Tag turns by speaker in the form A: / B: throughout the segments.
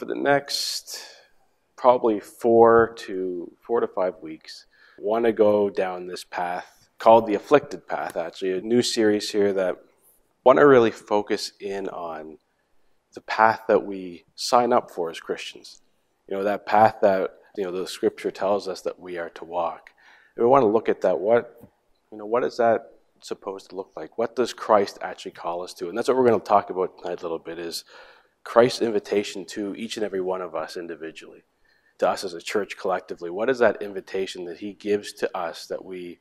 A: for the next probably four to four to five weeks, want to go down this path called the afflicted path. Actually, a new series here that want to really focus in on the path that we sign up for as Christians. You know, that path that you know the Scripture tells us that we are to walk. And we want to look at that. What you know, what is that supposed to look like? What does Christ actually call us to? And that's what we're going to talk about tonight a little bit. Is Christ's invitation to each and every one of us individually, to us as a church collectively. What is that invitation that He gives to us that we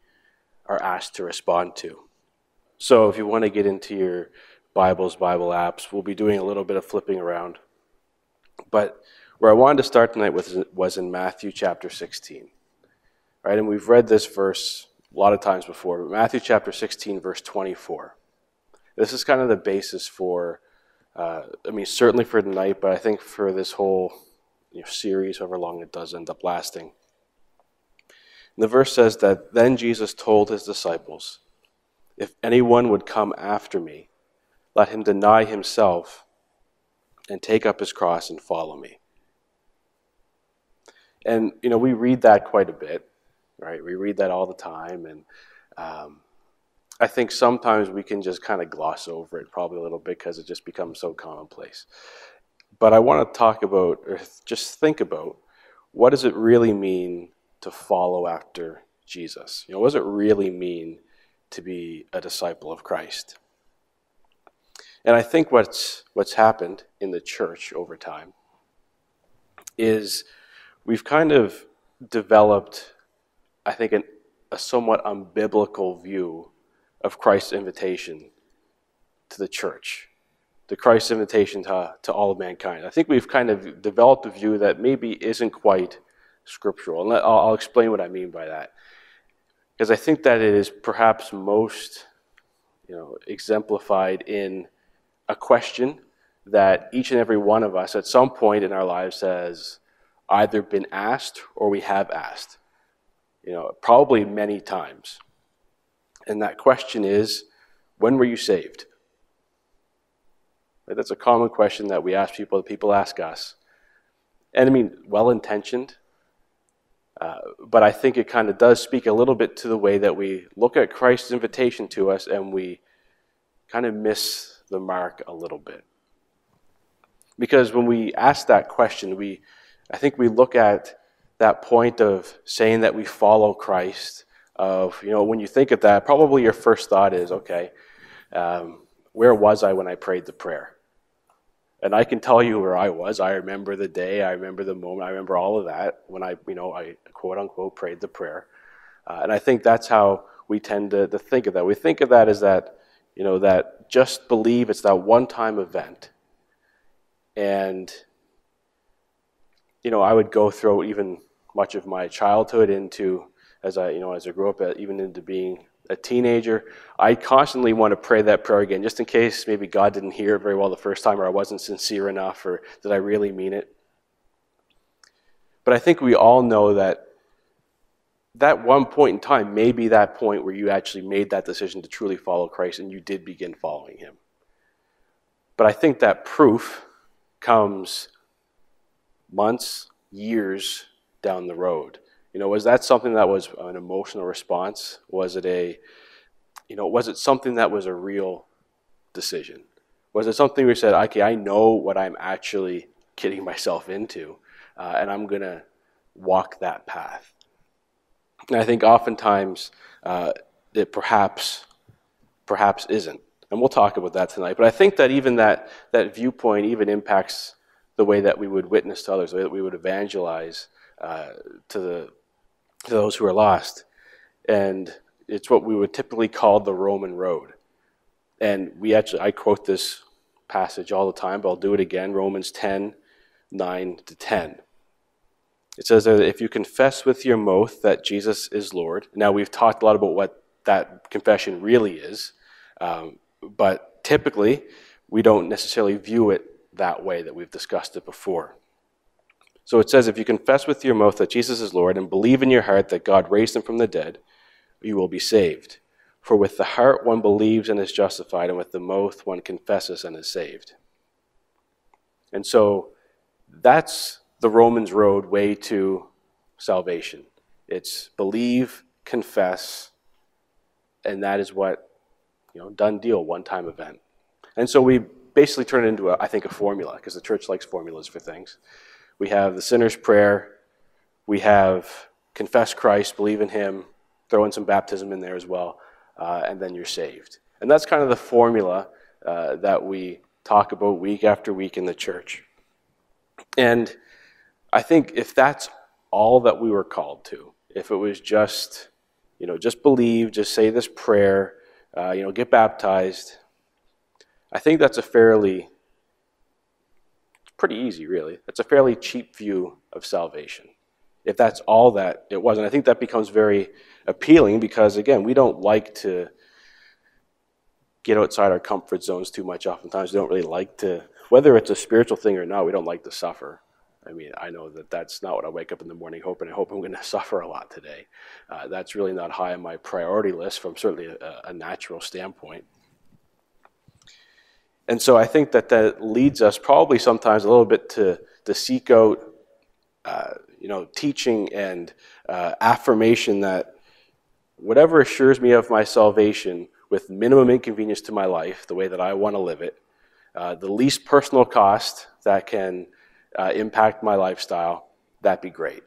A: are asked to respond to? So, if you want to get into your Bibles, Bible apps, we'll be doing a little bit of flipping around. But where I wanted to start tonight was, was in Matthew chapter 16. Right? And we've read this verse a lot of times before, but Matthew chapter 16, verse 24. This is kind of the basis for, uh, I mean, certainly for tonight, but I think for this whole you know, series, however long it does end up lasting. And the verse says that then Jesus told his disciples, If anyone would come after me, let him deny himself and take up his cross and follow me. And, you know, we read that quite a bit, right? We read that all the time. And um, I think sometimes we can just kind of gloss over it probably a little bit because it just becomes so commonplace. But I want to talk about, or just think about, what does it really mean to follow after Jesus? You know, what does it really mean to be a disciple of Christ? And I think what's, what's happened in the church over time is we've kind of developed, I think, an, a somewhat unbiblical view of Christ's invitation to the church, to Christ's invitation to, to all of mankind. I think we've kind of developed a view that maybe isn't quite scriptural. And I'll, I'll explain what I mean by that. Because I think that it is perhaps most you know, exemplified in a question that each and every one of us at some point in our lives has either been asked or we have asked. You know, probably many times. And that question is, when were you saved? Right? That's a common question that we ask people, that people ask us. And I mean, well intentioned. Uh, but I think it kind of does speak a little bit to the way that we look at Christ's invitation to us and we kind of miss the mark a little bit. Because when we ask that question, we I think we look at that point of saying that we follow Christ. Of you know, when you think of that, probably your first thought is, okay, um, where was I when I prayed the prayer? And I can tell you where I was. I remember the day. I remember the moment. I remember all of that when I, you know, I quote unquote prayed the prayer. Uh, and I think that's how we tend to, to think of that. We think of that as that, you know, that just believe it's that one time event. And you know, I would go through even much of my childhood into as I, you know, as I grew up, uh, even into being a teenager, I constantly want to pray that prayer again, just in case maybe God didn't hear it very well the first time, or I wasn't sincere enough, or did I really mean it? But I think we all know that that one point in time may be that point where you actually made that decision to truly follow Christ and you did begin following Him. But I think that proof comes months, years down the road. You know, was that something that was an emotional response? Was it a, you know, was it something that was a real decision? Was it something you said, okay, I know what I'm actually getting myself into, uh, and I'm going to walk that path? And I think oftentimes uh, it perhaps, perhaps isn't. And we'll talk about that tonight. But I think that even that, that viewpoint even impacts the way that we would witness to others, the way that we would evangelize uh, to, the, to those who are lost. And it's what we would typically call the Roman road. And we actually, I quote this passage all the time, but I'll do it again Romans 10 9 to 10. It says that if you confess with your mouth that Jesus is Lord, now we've talked a lot about what that confession really is, um, but typically we don't necessarily view it that way that we've discussed it before. So it says, if you confess with your mouth that Jesus is Lord and believe in your heart that God raised him from the dead, you will be saved. For with the heart one believes and is justified, and with the mouth one confesses and is saved. And so That's the Romans road way to salvation. It's believe, confess, and that is what, you know, done deal, one time event. And so we basically turn it into, a, I think, a formula, because the church likes formulas for things. We have the sinner's prayer, we have confess Christ, believe in Him, throw in some baptism in there as well, uh, and then you're saved. And that's kind of the formula uh, that we talk about week after week in the church. And I think if that's all that we were called to, if it was just, you know, just believe, just say this prayer, uh, you know, get baptized, I think that's a fairly, pretty easy, really. That's a fairly cheap view of salvation. If that's all that it was. And I think that becomes very appealing because, again, we don't like to get outside our comfort zones too much. Oftentimes, we don't really like to, whether it's a spiritual thing or not, we don't like to suffer. I mean, I know that that's not what I wake up in the morning hoping. I hope I'm going to suffer a lot today. Uh, that's really not high on my priority list from certainly a, a, natural standpoint. And so I think that that leads us probably sometimes a little bit to, to seek out, uh, you know, teaching and uh, affirmation that whatever assures me of my salvation with minimum inconvenience to my life, the way that I want to live it, uh, the least personal cost that can uh, impact my lifestyle, that'd be great.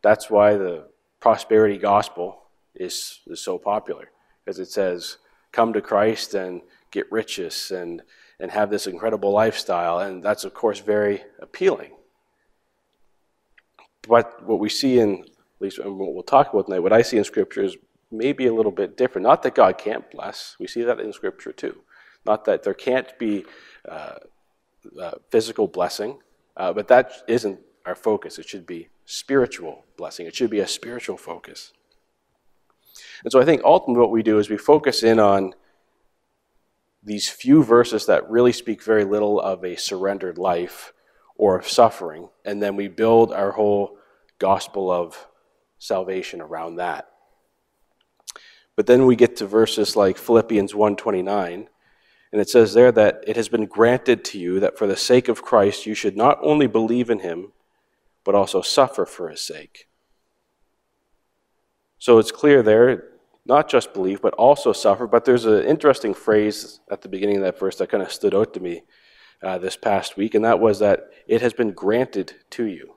A: That's why the prosperity gospel is, is so popular, because it says, come to Christ and get riches and, and have this incredible lifestyle. And that's, of course, very appealing. But what we see in, at least what we'll talk about tonight, what I see in Scripture is maybe a little bit different. Not that God can't bless, we see that in Scripture too. Not that there can't be uh, uh, physical blessing, uh, but that isn't our focus. It should be spiritual blessing, it should be a spiritual focus. And so I think ultimately what we do is we focus in on these few verses that really speak very little of a surrendered life or of suffering, and then we build our whole gospel of salvation around that. But then we get to verses like Philippians 1:29, and it says there that it has been granted to you that for the sake of Christ you should not only believe in him, but also suffer for his sake. So it's clear there, not just believe, but also suffer. But there's an interesting phrase at the beginning of that verse that kind of stood out to me uh, this past week, and that was that it has been granted to you.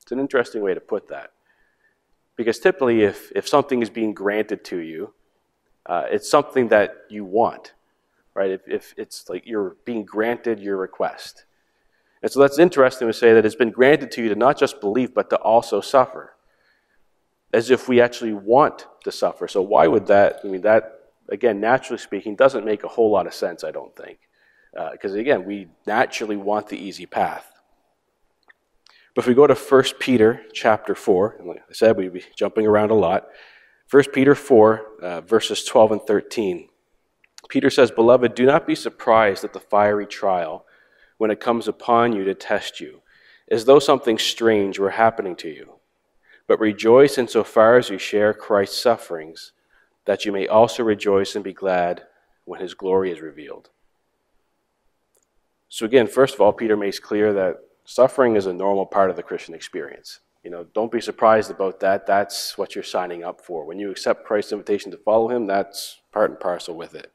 A: It's an interesting way to put that. Because typically, if, if something is being granted to you, uh, it's something that you want right? If, if it's like you're being granted your request. And so that's interesting to say that it's been granted to you to not just believe, but to also suffer. As if we actually want to suffer. So why would that, I mean, that, again, naturally speaking, doesn't make a whole lot of sense, I don't think. Because uh, again, we naturally want the easy path. But if we go to 1 Peter chapter 4, and like I said, we'd be jumping around a lot. 1 Peter 4, uh, verses 12 and 13. Peter says, Beloved, do not be surprised at the fiery trial when it comes upon you to test you, as though something strange were happening to you. But rejoice insofar as you share Christ's sufferings, that you may also rejoice and be glad when his glory is revealed. So, again, first of all, Peter makes clear that suffering is a normal part of the Christian experience. You know, don't be surprised about that. That's what you're signing up for. When you accept Christ's invitation to follow him, that's part and parcel with it.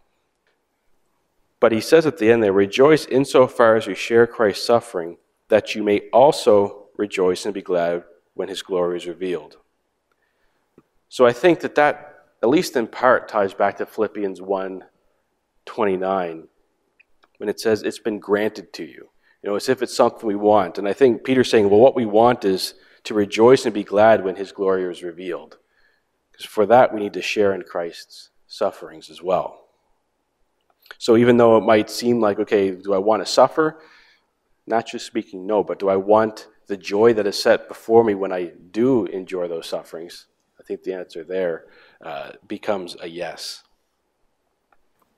A: But he says at the end there, rejoice insofar as you share Christ's suffering, that you may also rejoice and be glad when his glory is revealed. So I think that that, at least in part, ties back to Philippians 1 29, when it says it's been granted to you. You know, as if it's something we want. And I think Peter's saying, well, what we want is to rejoice and be glad when his glory is revealed. Because for that, we need to share in Christ's sufferings as well. So even though it might seem like, okay, do I want to suffer? Naturally speaking, no, but do I want the joy that is set before me when I do enjoy those sufferings? I think the answer there uh, becomes a yes.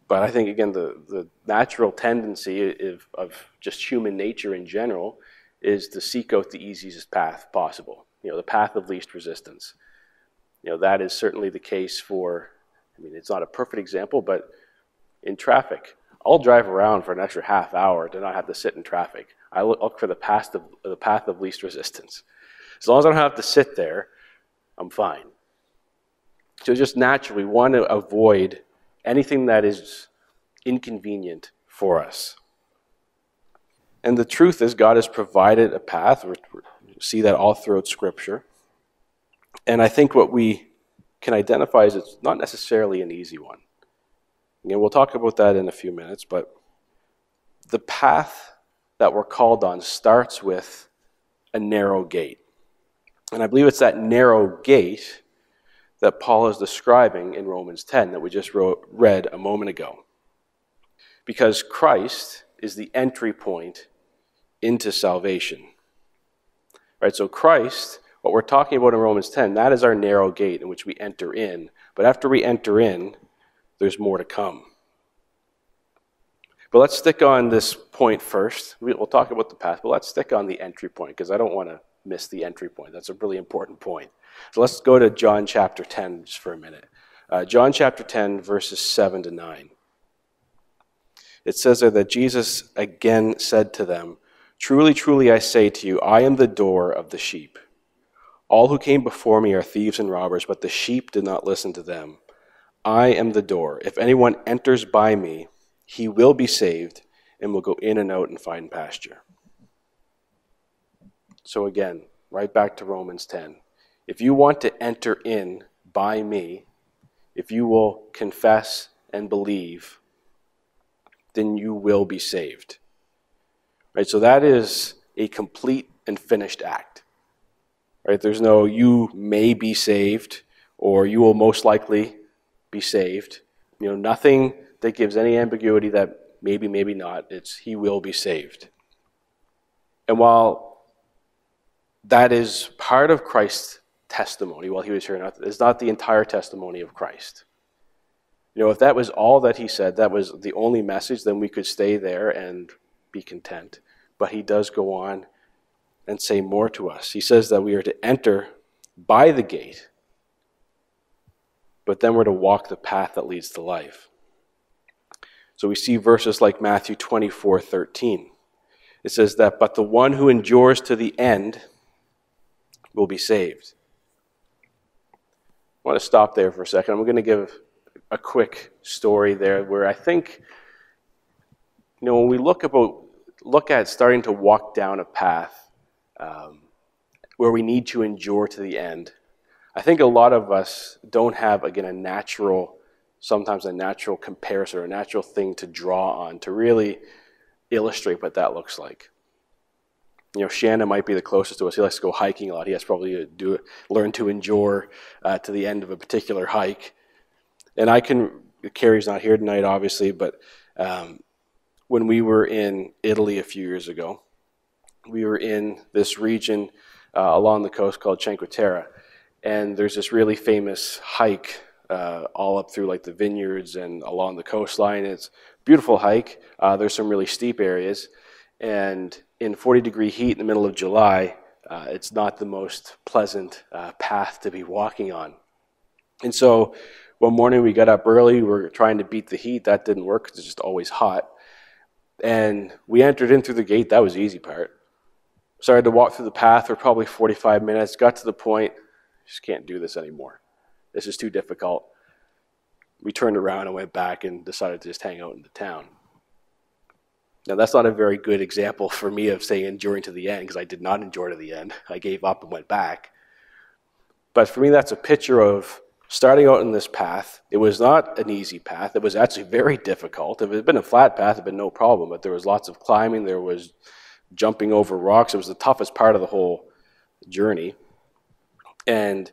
A: But I think, again, the, the natural tendency of, of just human nature in general is to seek out the easiest path possible, you know, the path of least resistance. You know, that is certainly the case for, I mean, it's not a perfect example, but in traffic. I'll drive around for an extra half hour to not have to sit in traffic. I look for the path of, the path of least resistance. As long as I don't have to sit there, I'm fine. So just naturally, want to avoid anything that is inconvenient for us. And the truth is, God has provided a path. We see that all throughout Scripture. And I think what we can identify is it's not necessarily an easy one. And we'll talk about that in a few minutes, but the path that we're called on starts with a narrow gate. And I believe it's that narrow gate that Paul is describing in Romans 10 that we just wrote, read a moment ago. Because Christ is the entry point into salvation. Right? So Christ, what we're talking about in Romans 10, that is our narrow gate in which we enter in. But after we enter in, there's more to come. But let's stick on this point first. We'll talk about the path, but let's stick on the entry point because I don't want to miss the entry point. That's a really important point. So let's go to John chapter 10 just for a minute. Uh, John chapter 10, verses 7 to 9. It says there that Jesus again said to them, Truly, truly, I say to you, I am the door of the sheep. All who came before me are thieves and robbers, but the sheep did not listen to them. I am the door. If anyone enters by me, he will be saved and will go in and out and find pasture. So, again, right back to Romans 10. If you want to enter in by me, if you will confess and believe, then you will be saved. Right? So that is a complete and finished act. Right? There's no you may be saved or you will most likely be saved. You know, nothing that gives any ambiguity that maybe, maybe not. It's he will be saved. And while that is part of Christ's testimony while he was here, it's not the entire testimony of Christ. You know, if that was all that he said, that was the only message, then we could stay there and be content. But he does go on and say more to us. He says that we are to enter by the gate but then we're to walk the path that leads to life. So we see verses like Matthew 24 13. It says that, but the one who endures to the end will be saved. I want to stop there for a second. I'm going to give a quick story there where I think, you know, when we look about look at starting to walk down a path um, where we need to endure to the end, I think a lot of us don't have, again, a natural, sometimes a natural comparison or a natural thing to draw on to really illustrate what that looks like. You know, Shannon might be the closest to us. He likes to go hiking a lot. He has probably to do learn to endure uh, to the end of a particular hike. And I can. Carrie's not here tonight, obviously, but um, when we were in Italy a few years ago, we were in this region uh, along the coast called Cinque Terre and there's this really famous hike uh, all up through like the vineyards and along the coastline. It's beautiful hike. Uh, there's some really steep areas, and in 40 degree heat in the middle of July, uh, it's not the most pleasant uh, path to be walking on. And so, one morning we got up early. We were trying to beat the heat. That didn't work it's just always hot. And we entered in through the gate. That was the easy part. Started to walk through the path for probably 45 minutes. Got to the point just can't do this anymore. This is too difficult. We turned around and went back and decided to just hang out in the town. Now, that's not a very good example for me of saying enduring to the end because I did not endure to the end. I gave up and went back. But for me, that's a picture of starting out in this path. It was not an easy path. It was actually very difficult. If it had been a flat path, it had been no problem. But there was lots of climbing, there was jumping over rocks. It was the toughest part of the whole journey. And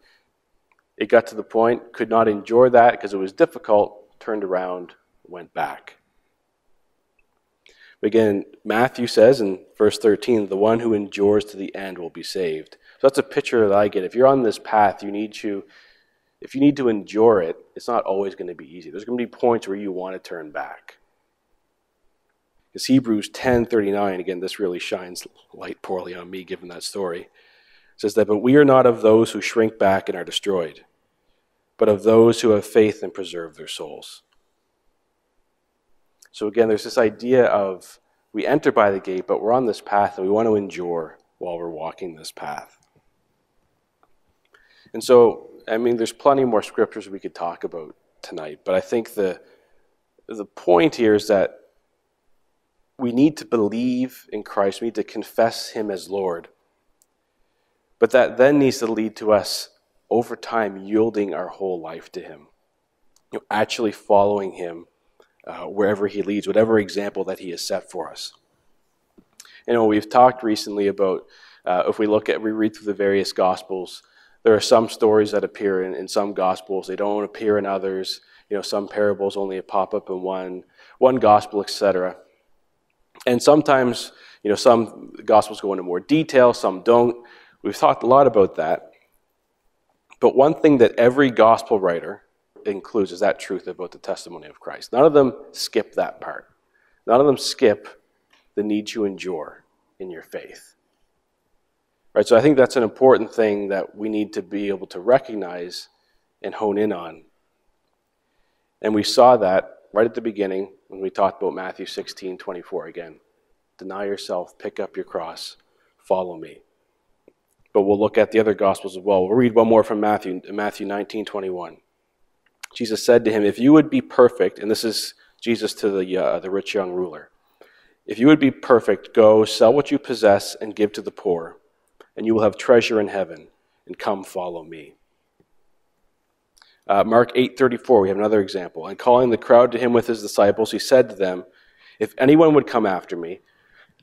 A: it got to the point, could not endure that because it was difficult, turned around, went back. Again, Matthew says in verse 13, the one who endures to the end will be saved. So that's a picture that I get. If you're on this path, you need to, if you need to endure it, it's not always going to be easy. There's going to be points where you want to turn back. Because Hebrews 10:39, again, this really shines light poorly on me given that story says that, But we are not of those who shrink back and are destroyed, but of those who have faith and preserve their souls. So again, there's this idea of we enter by the gate, but we're on this path and we want to endure while we're walking this path. And so, I mean, there's plenty more scriptures we could talk about tonight, but I think the, the point here is that we need to believe in Christ, we need to confess Him as Lord. But that then needs to lead to us, over time, yielding our whole life to Him, you know, actually following Him uh, wherever He leads, whatever example that He has set for us. You know, we've talked recently about uh, if we look at, we read through the various Gospels, there are some stories that appear in, in some Gospels, they don't appear in others. You know, some parables only pop up in one, one Gospel, etc. And sometimes, you know, some Gospels go into more detail, some don't. We've talked a lot about that. But one thing that every Gospel writer includes is that truth about the testimony of Christ. None of them skip that part. None of them skip the need to endure in your faith. Right? So I think that's an important thing that we need to be able to recognize and hone in on. And we saw that right at the beginning when we talked about Matthew 16, 24 again. Deny yourself, pick up your cross, follow me. But we'll look at the other gospels as well. We'll read one more from Matthew, Matthew 19, 21. Jesus said to him, If you would be perfect, and this is Jesus to the, uh, the rich young ruler, if you would be perfect, go sell what you possess and give to the poor and you will have treasure in heaven, and come follow me. Uh, Mark 8:34, we have another example. And calling the crowd to him with his disciples, he said to them, "If anyone would come after me,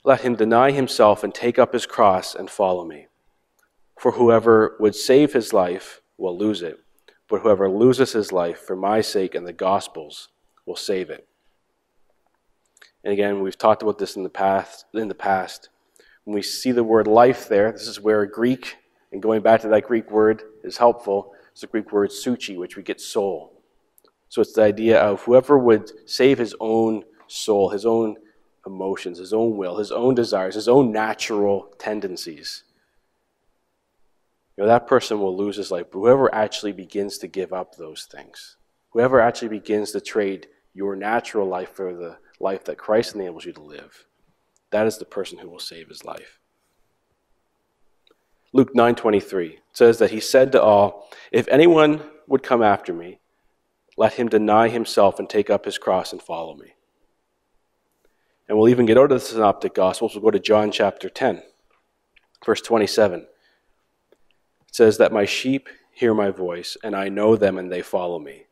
A: let him deny himself and take up his cross and follow me. For whoever would save his life will lose it, but whoever loses his life for my sake and the gospel's will save it." And again, we've talked about this in the past. In the past, when we see the word life there, this is where Greek, and going back to that Greek word is helpful. It's the Greek word psuche, which we get soul. So it's the idea of whoever would save his own soul, his own emotions, his own will, his own desires, his own natural tendencies. You know, that person will lose his life. Whoever actually begins to give up those things, whoever actually begins to trade your natural life for the life that Christ enables you to live, that is the person who will save his life. Luke 9:23 says that he said to all, "If anyone would come after me, let him deny himself and take up his cross and follow me." And we'll even get out of the synoptic gospels. We'll go to John chapter 10, verse 27. Says that my sheep hear my voice, and I know them and they follow me.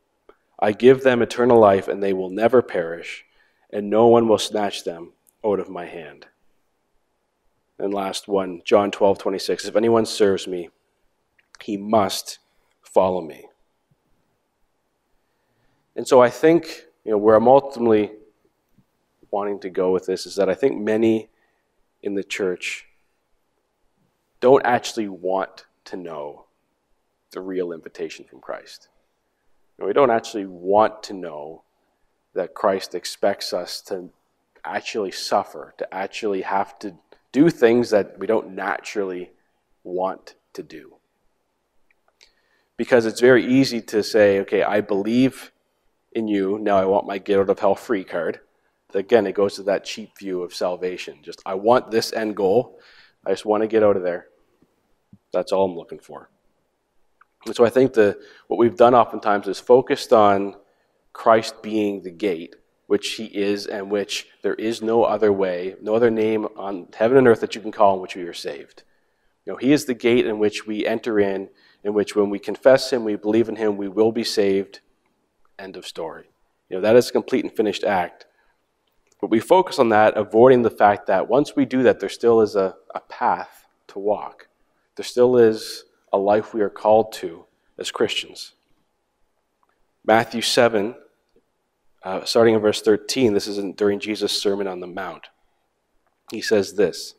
A: I give them eternal life, and they will never perish, and no one will snatch them out of my hand. And last one, John 12, 26. If anyone serves me, he must follow me. And so I think, you know, where I'm ultimately wanting to go with this is that I think many in the church don't actually want to know the real invitation from Christ. Know, we don't actually want to know that Christ expects us to actually suffer, to actually have to do things that we don't naturally want to do. Because it's very easy to say, okay, I believe in you, now I want my get out of hell free card. Again, it goes to that cheap view of salvation. Just, I want this end goal. I just want to get out of there. That's all I'm looking for. And so I think the, what we've done oftentimes is focused on Christ being the gate which he is, and which there is no other way, no other name on heaven and earth that you can call in which we are saved. You know, he is the gate in which we enter in, in which when we confess him, we believe in him, we will be saved. End of story. You know, that is a complete and finished act. But we focus on that, avoiding the fact that once we do that, there still is a, a path to walk. There still is a life we are called to as Christians. Matthew 7 uh, starting in verse 13, this is in, during Jesus' Sermon on the Mount. He says this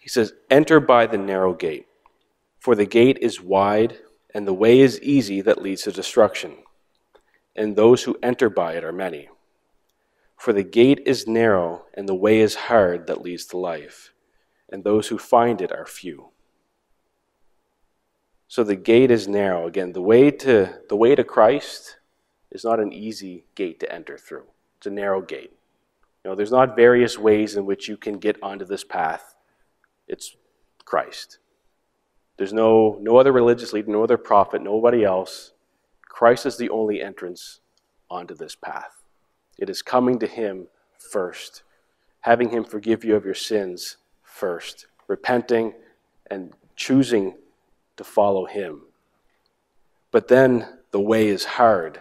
A: He says, Enter by the narrow gate, for the gate is wide and the way is easy that leads to destruction, and those who enter by it are many. For the gate is narrow and the way is hard that leads to life, and those who find it are few. So the gate is narrow. Again, the way to the way to Christ is not an easy gate to enter through. It's a narrow gate. You know, there's not various ways in which you can get onto this path. It's Christ. There's no, no other religious leader, no other prophet, nobody else. Christ is the only entrance onto this path. It is coming to Him first, having Him forgive you of your sins first, repenting and choosing to follow Him. But then the way is hard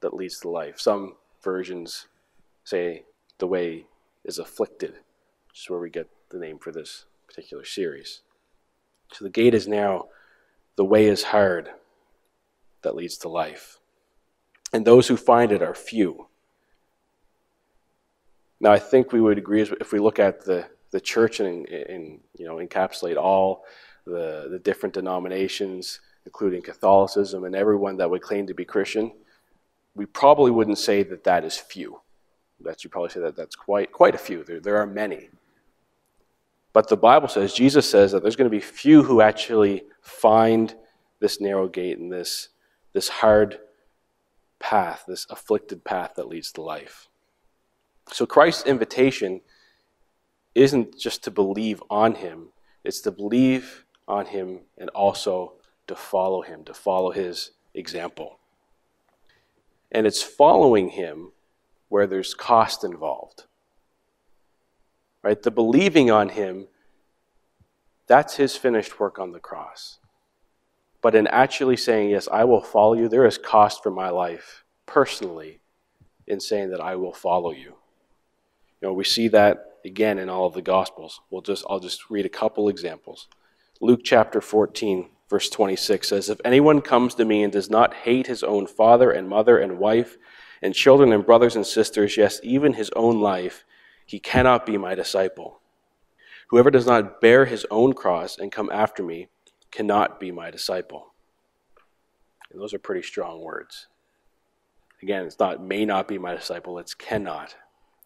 A: that leads to life. Some versions say the way is afflicted, which is where we get the name for this particular series. So the gate is narrow, the way is hard that leads to life. And those who find it are few. Now, I think we would agree if we look at the, the church and, and you know encapsulate all the, the different denominations, including Catholicism and everyone that would claim to be Christian, we probably wouldn't say that that is few. That you probably say that that's quite quite a few. There, there are many. But the Bible says, Jesus says that there's going to be few who actually find this narrow gate and this, this hard path, this afflicted path that leads to life. So Christ's invitation isn't just to believe on him, it's to believe on him and also to follow him, to follow his example. And it's following him where there's cost involved. Right? The believing on him, that's his finished work on the cross. But in actually saying, Yes, I will follow you, there is cost for my life personally in saying that I will follow you. You know, we see that again in all of the Gospels. We'll just, I'll just read a couple examples. Luke chapter 14, verse 26 says, If anyone comes to me and does not hate his own father and mother and wife and children and brothers and sisters, yes, even his own life, he cannot be my disciple. Whoever does not bear his own cross and come after me cannot be my disciple. And those are pretty strong words. Again, it's not may not be my disciple, it's cannot.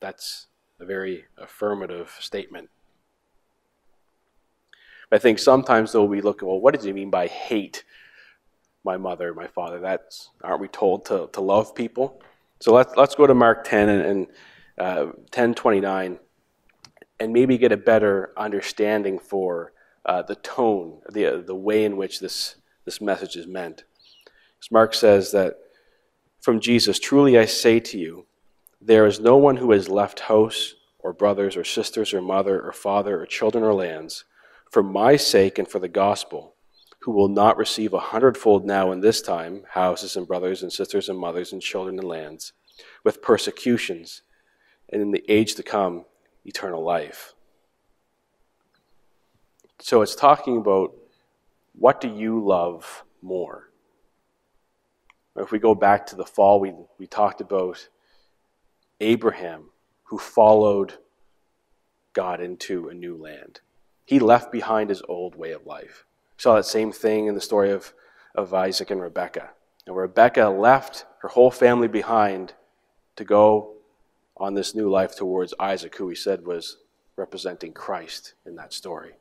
A: That's a very affirmative statement. I think sometimes though we look at well, what does he mean by hate my mother, my father? That's aren't we told to, to love people? So let's let's go to Mark 10 and, and uh, 1029 and maybe get a better understanding for uh, the tone, the, uh, the way in which this, this message is meant. As Mark says that from Jesus, truly I say to you, there is no one who has left house or brothers or sisters or mother or father or children or lands for my sake and for the gospel, who will not receive a hundredfold now in this time houses and brothers and sisters and mothers and children and lands, with persecutions, and in the age to come, eternal life. So it's talking about what do you love more? If we go back to the fall, we, we talked about Abraham who followed God into a new land. He left behind his old way of life. We saw that same thing in the story of, of Isaac and Rebekah. And Rebekah left her whole family behind to go on this new life towards Isaac, who he said was representing Christ in that story.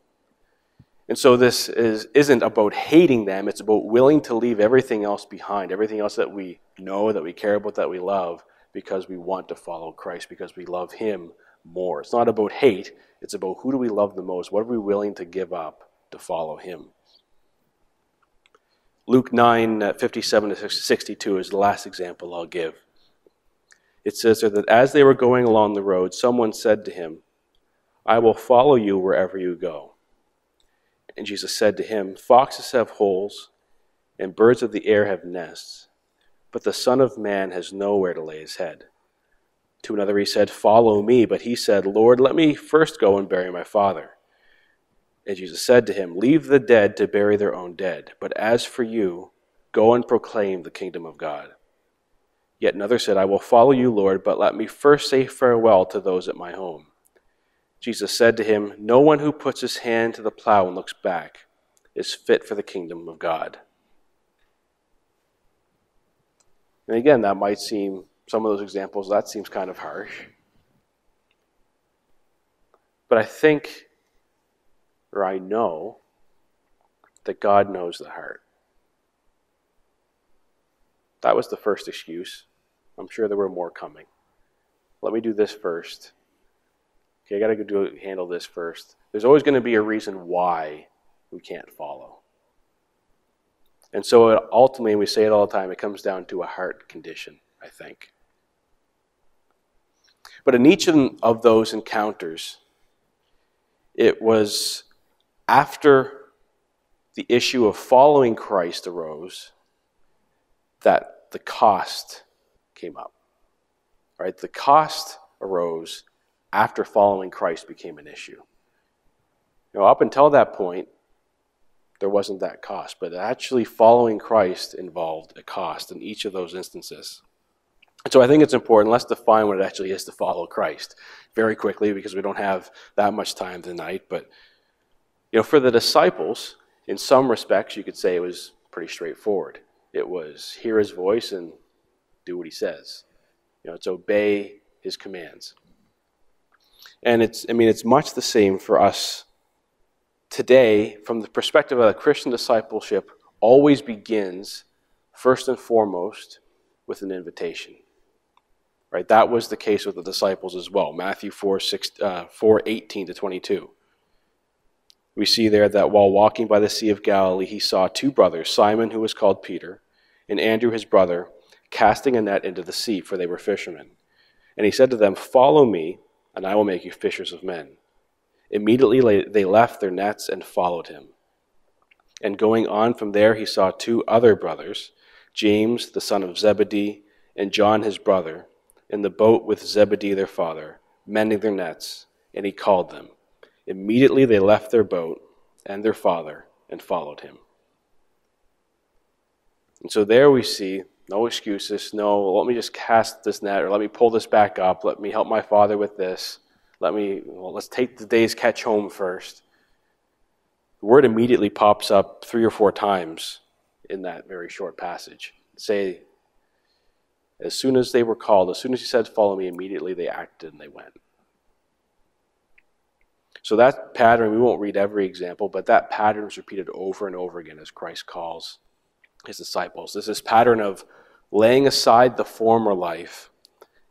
A: And so this is, isn't about hating them, it's about willing to leave everything else behind, everything else that we know, that we care about, that we love, because we want to follow Christ, because we love Him more. It's not about hate, it's about who do we love the most? What are we willing to give up to follow Him? Luke 9 uh, 57 to 62 is the last example I'll give. It says that as they were going along the road, someone said to him, I will follow you wherever you go. And Jesus said to him, Foxes have holes, and birds of the air have nests but the Son of Man has nowhere to lay his head. To another he said, Follow me. But he said, Lord, let me first go and bury my father. And Jesus said to him, Leave the dead to bury their own dead. But as for you, go and proclaim the kingdom of God. Yet another said, I will follow you, Lord, but let me first say farewell to those at my home. Jesus said to him, No one who puts his hand to the plow and looks back is fit for the kingdom of God. And again, that might seem, some of those examples, that seems kind of harsh. But I think, or I know, that God knows the heart. That was the first excuse. I'm sure there were more coming. let me do this first. Okay, I got to handle this first. There's always going to be a reason why we can't follow. And so ultimately, we say it all the time, it comes down to a heart condition, I think. But in each of those encounters, it was after the issue of following Christ arose that the cost came up. Right? The cost arose after following Christ became an issue. You know, up until that point, there wasn't that cost, but actually following Christ involved a cost in each of those instances. So I think it's important. Let's define what it actually is to follow Christ very quickly because we don't have that much time tonight. But you know, for the disciples, in some respects, you could say it was pretty straightforward. It was hear his voice and do what he says. You know, it's obey his commands. And it's, I mean, it's much the same for us today from the perspective of a Christian discipleship always begins first and foremost with an invitation. Right? That was the case with the disciples as well. Matthew 4, 6, uh, 4 18 to 22 we see there that while walking by the Sea of Galilee, he saw two brothers, Simon, who was called Peter, and Andrew, his brother, casting a net into the sea, for they were fishermen. And he said to them, Follow me, and I will make you fishers of men. Immediately they left their nets and followed him. And going on from there, he saw two other brothers, James, the son of Zebedee, and John, his brother, in the boat with Zebedee, their father, mending their nets, and he called them. Immediately they left their boat and their father and followed him. And so there we see no excuses, no, let me just cast this net or let me pull this back up, let me help my father with this. Let me, well, let's take the day's catch home first. The word immediately pops up three or four times in that very short passage. Say, as soon as they were called, as soon as he said, Follow me, immediately they acted and they went. So that pattern, we won't read every example, but that pattern is repeated over and over again as Christ calls his disciples. This pattern of laying aside the former life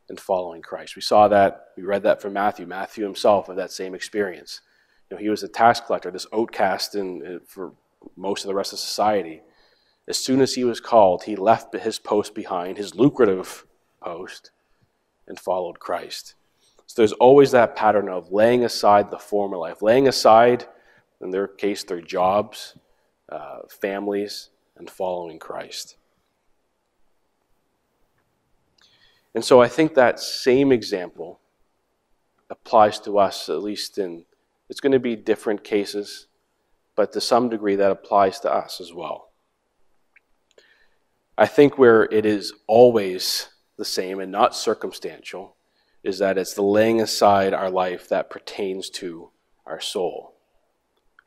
A: and following Christ. We saw that, we read that from Matthew. Matthew himself had that same experience. You know, he was a tax collector, this outcast in, for most of the rest of society. As soon as he was called, he left his post behind, his lucrative post, and followed Christ. So there's always that pattern of laying aside the former life, laying aside, in their case, their jobs, uh, families, and following Christ. And so I think that same example applies to us, at least in, it's going to be different cases, but to some degree that applies to us as well. I think where it is always the same and not circumstantial is that it's the laying aside our life that pertains to our soul.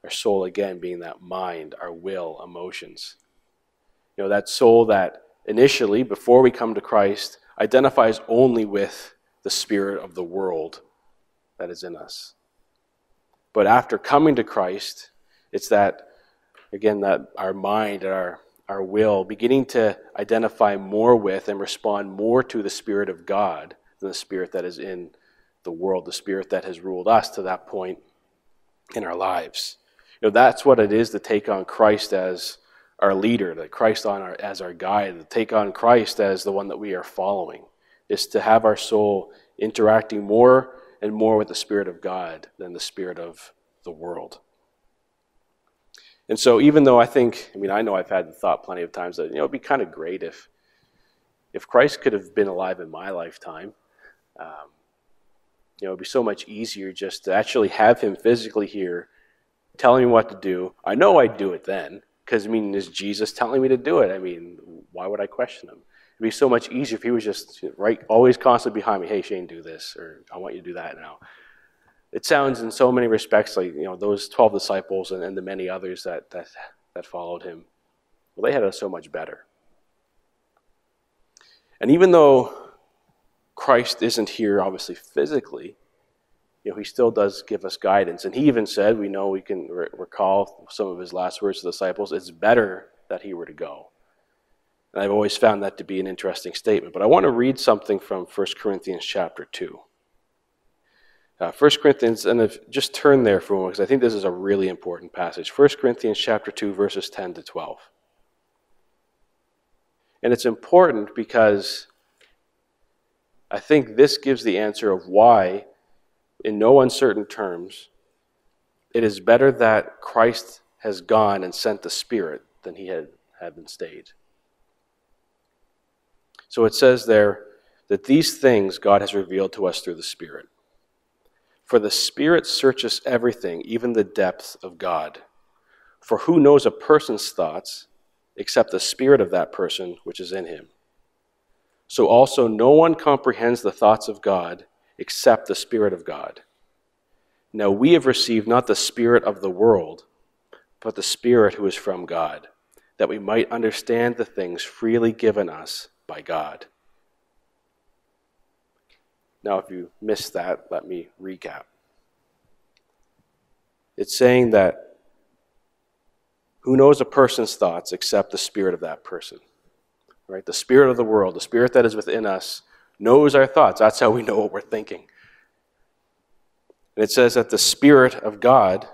A: Our soul, again, being that mind, our will, emotions. You know, that soul that initially, before we come to Christ, identifies only with the spirit of the world that is in us. But after coming to Christ, it's that, again, that our mind, and our, our will, beginning to identify more with and respond more to the Spirit of God than the spirit that is in the world, the spirit that has ruled us to that point in our lives. You know, that's what it is to take on Christ as our leader, to Christ on our, as our guide, to take on Christ as the one that we are following, is to have our soul interacting more and more with the Spirit of God than the Spirit of the world. And so, even though I think, I mean, I know I've had the thought plenty of times that, you know, it'd be kind of great if, if Christ could have been alive in my lifetime, um, you know, it'd be so much easier just to actually have him physically here telling me what to do. I know I'd do it then, because, I mean, is Jesus telling me to do it? I mean, why would I question him? It'd be so much easier if he was just right, always constantly behind me. Hey, Shane, do this, or I want you to do that now. It sounds, in so many respects, like you know those twelve disciples and, and the many others that that that followed him. Well, they had it so much better. And even though Christ isn't here, obviously, physically, you know, he still does give us guidance. And he even said, we know we can re- recall some of his last words to the disciples, it's better that he were to go. And I've always found that to be an interesting statement. But I want to read something from 1 Corinthians chapter 2. Uh, 1 Corinthians, and if, just turn there for a moment because I think this is a really important passage. 1 Corinthians chapter 2, verses 10 to 12. And it's important because I think this gives the answer of why, in no uncertain terms, it is better that Christ has gone and sent the Spirit than he had, had been stayed. So it says there that these things God has revealed to us through the Spirit. For the Spirit searches everything, even the depths of God. For who knows a person's thoughts except the Spirit of that person which is in him? So also, no one comprehends the thoughts of God except the Spirit of God. Now, we have received not the Spirit of the world, but the Spirit who is from God, that we might understand the things freely given us by God. Now, if you missed that, let me recap. It's saying that who knows a person's thoughts except the spirit of that person? Right? The spirit of the world, the spirit that is within us, knows our thoughts. That's how we know what we're thinking. And it says that the spirit of God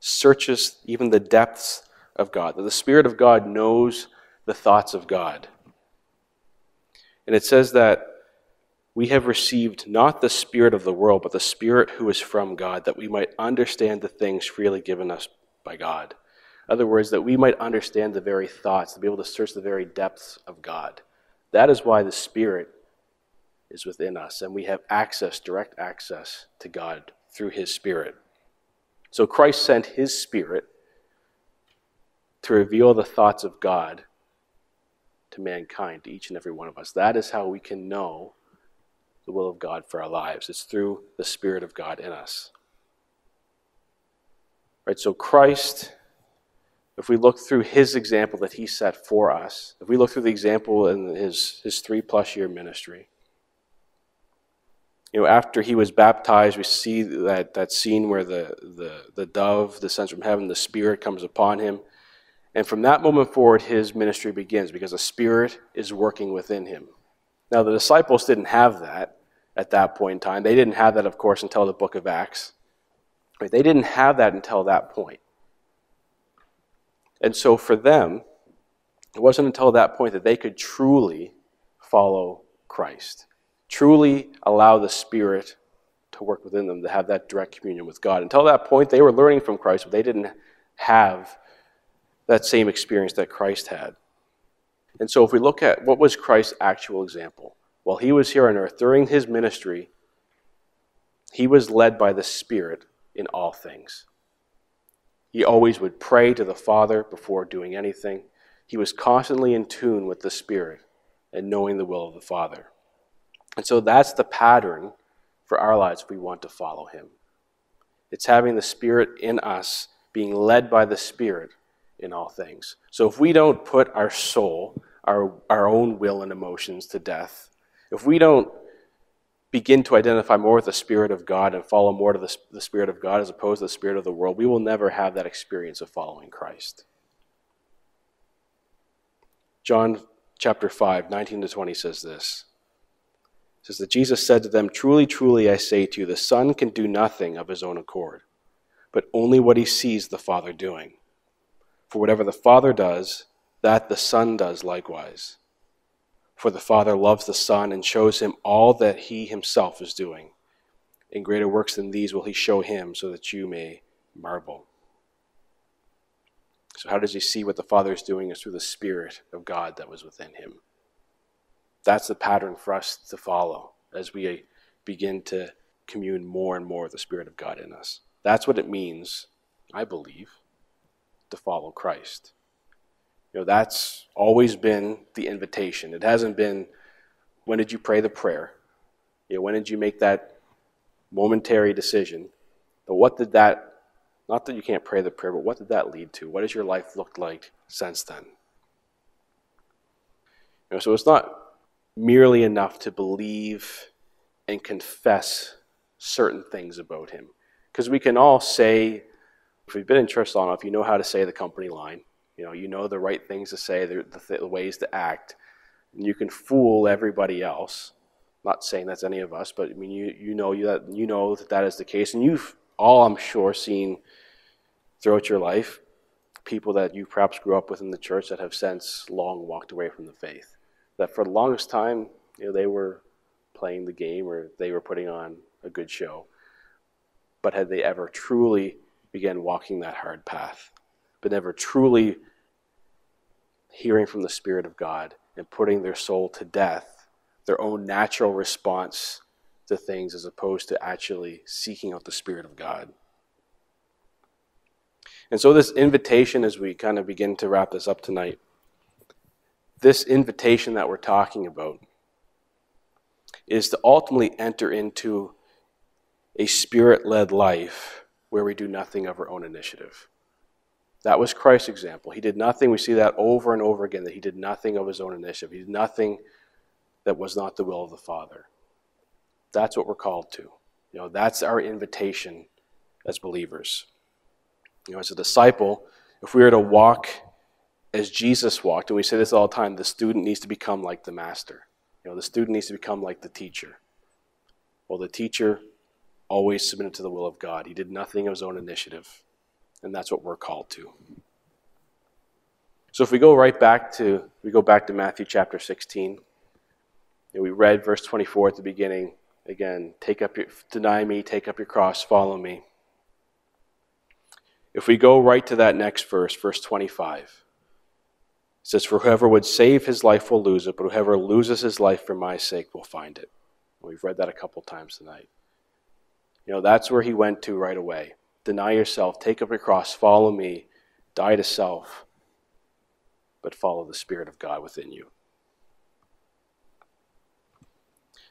A: searches even the depths of God, that the spirit of God knows the thoughts of God. And it says that we have received not the Spirit of the world, but the Spirit who is from God, that we might understand the things freely given us by God. In other words, that we might understand the very thoughts, to be able to search the very depths of God. That is why the Spirit is within us, and we have access, direct access to God through His Spirit. So Christ sent His Spirit to reveal the thoughts of God to mankind, to each and every one of us. That is how we can know the will of God for our lives. It's through the Spirit of God in us. Right? So Christ, if we look through his example that he set for us, if we look through the example in his, his three plus year ministry, you know, after he was baptized, we see that, that scene where the, the, the dove descends from heaven, the Spirit comes upon him. And from that moment forward, his ministry begins because the Spirit is working within him. Now, the disciples didn't have that at that point in time. They didn't have that, of course, until the book of Acts. They didn't have that until that point. And so for them, it wasn't until that point that they could truly follow Christ, truly allow the Spirit to work within them, to have that direct communion with God. Until that point, they were learning from Christ, but they didn't have that same experience that Christ had. And so, if we look at what was Christ's actual example, while he was here on earth, during his ministry, he was led by the Spirit in all things. He always would pray to the Father before doing anything. He was constantly in tune with the Spirit and knowing the will of the Father. And so that's the pattern for our lives we want to follow him. It's having the Spirit in us, being led by the Spirit in all things. So if we don't put our soul, our, our own will and emotions to death, if we don't begin to identify more with the Spirit of God and follow more to the, the Spirit of God as opposed to the Spirit of the world, we will never have that experience of following Christ. John chapter 5, 19 to 20 says this. It says that Jesus said to them, Truly, truly, I say to you, the Son can do nothing of his own accord, but only what he sees the Father doing. For whatever the Father does, that the Son does likewise. For the Father loves the Son and shows him all that he himself is doing. In greater works than these will he show him, so that you may marvel. So, how does he see what the Father is doing? Is through the Spirit of God that was within him. That's the pattern for us to follow as we begin to commune more and more with the Spirit of God in us. That's what it means, I believe, to follow Christ. You know, that's always been the invitation. It hasn't been, when did you pray the prayer? You know, when did you make that momentary decision? But what did that, not that you can't pray the prayer, but what did that lead to? What has your life looked like since then? You know, so it's not merely enough to believe and confess certain things about him. Because we can all say, if we've been in church long enough, you know how to say the company line. You know, you know the right things to say, the, the, ways to act, and you can fool everybody else. not saying that's any of us, but I mean, you, you know you that you know that that is the case, and you've all, I'm sure, seen throughout your life people that you perhaps grew up with in the church that have since long walked away from the faith. That for the longest time, you know, they were playing the game or they were putting on a good show. But had they ever truly began walking that hard path, but never truly hearing from the Spirit of God and putting their soul to death, their own natural response to things as opposed to actually seeking out the Spirit of God. And so, this invitation, as we kind of begin to wrap this up tonight, this invitation that we're talking about is to ultimately enter into a spirit led life where we do nothing of our own initiative. That was Christ's example. He did nothing. We see that over and over again that he did nothing of his own initiative. He did nothing that was not the will of the Father. That's what we're called to. You know, that's our invitation as believers. You know, as a disciple, if we were to walk as Jesus walked, and we say this all the time, the student needs to become like the master. You know, the student needs to become like the teacher. Well, the teacher always submitted to the will of God. He did nothing of his own initiative. And that's what we're called to. So if we go right back to we go back to Matthew chapter 16, and we read verse 24 at the beginning. Again, take up your deny me, take up your cross, follow me. If we go right to that next verse, verse 25, it says, For whoever would save his life will lose it, but whoever loses his life for my sake will find it. We've read that a couple times tonight. You know, that's where he went to right away. Deny yourself, take up your cross, follow me, die to self, but follow the Spirit of God within you.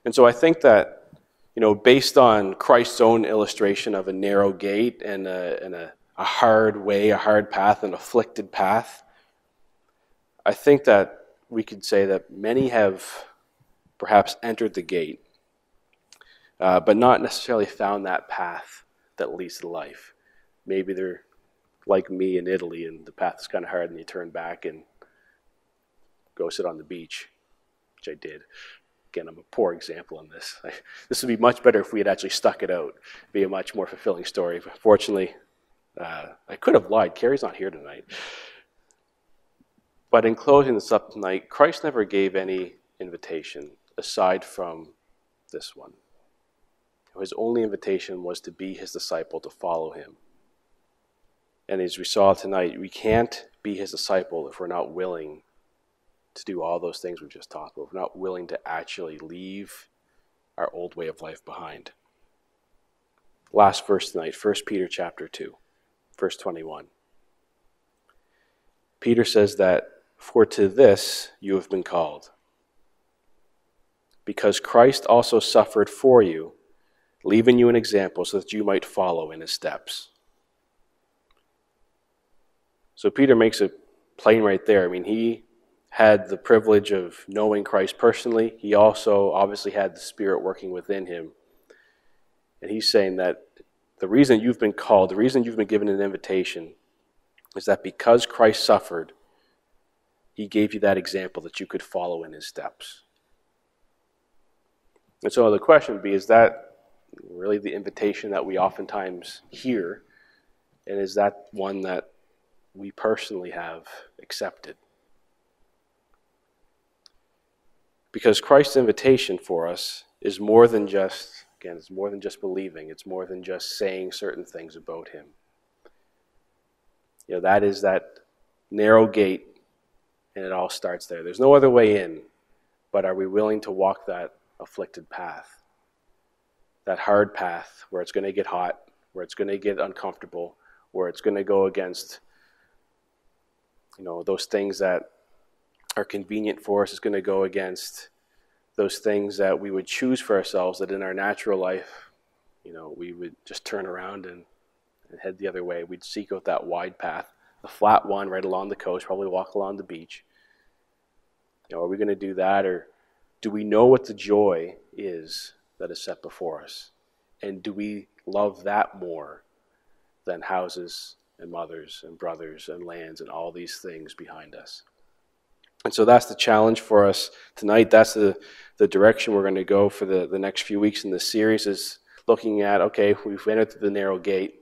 A: And so I think that, you know, based on Christ's own illustration of a narrow gate and a, and a, a hard way, a hard path, an afflicted path, I think that we could say that many have perhaps entered the gate uh, but not necessarily found that path that leads to life. Maybe they're like me in Italy, and the path is kind of hard, and you turn back and go sit on the beach, which I did. Again, I'm a poor example in this. I, this would be much better if we had actually stuck it out. It'd be a much more fulfilling story. But fortunately, uh, I could have lied. Carrie's not here tonight. But in closing this up tonight, Christ never gave any invitation aside from this one. His only invitation was to be his disciple, to follow him. And as we saw tonight, we can't be his disciple if we're not willing to do all those things we've just talked about. If we're not willing to actually leave our old way of life behind. Last verse tonight, 1 Peter chapter 2, verse 21. Peter says that, For to this you have been called, because Christ also suffered for you leaving you an example so that you might follow in his steps. So Peter makes it plain right there. I mean, he had the privilege of knowing Christ personally. He also obviously had the Spirit working within him. And he's saying that the reason you've been called, the reason you've been given an invitation, is that because Christ suffered, he gave you that example that you could follow in his steps. And so the question would be is that really the invitation that we oftentimes hear, and is that one that we personally have accepted? Because Christ's invitation for us is more than just, again, it's more than just believing, it's more than just saying certain things about Him. You know, that is that narrow gate, and it all starts there. There's no other way in, but are we willing to walk that afflicted path? That hard path where it's going to get hot, where it's going to get uncomfortable, where it's going to go against you know those things that are convenient for us. It's going to go against those things that we would choose for ourselves that in our natural life, you know, we would just turn around and, and head the other way. We'd seek out that wide path, the flat one right along the coast, probably walk along the beach. You know, are we going to do that or do we know what the joy is that is set before us? And do we love that more than houses and mothers and brothers and lands and all these things behind us. And so that's the challenge for us tonight. That's the, the direction we're going to go for the, the next few weeks in this series is looking at, okay, we've entered through the narrow gate.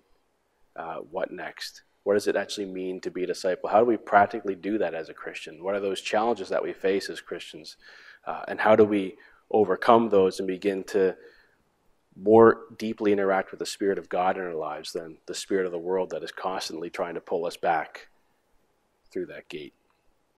A: Uh, what next? What does it actually mean to be a disciple? How do we practically do that as a Christian? What are those challenges that we face as Christians? Uh, and how do we overcome those and begin to more deeply interact with the Spirit of God in our lives than the Spirit of the world that is constantly trying to pull us back through that gate?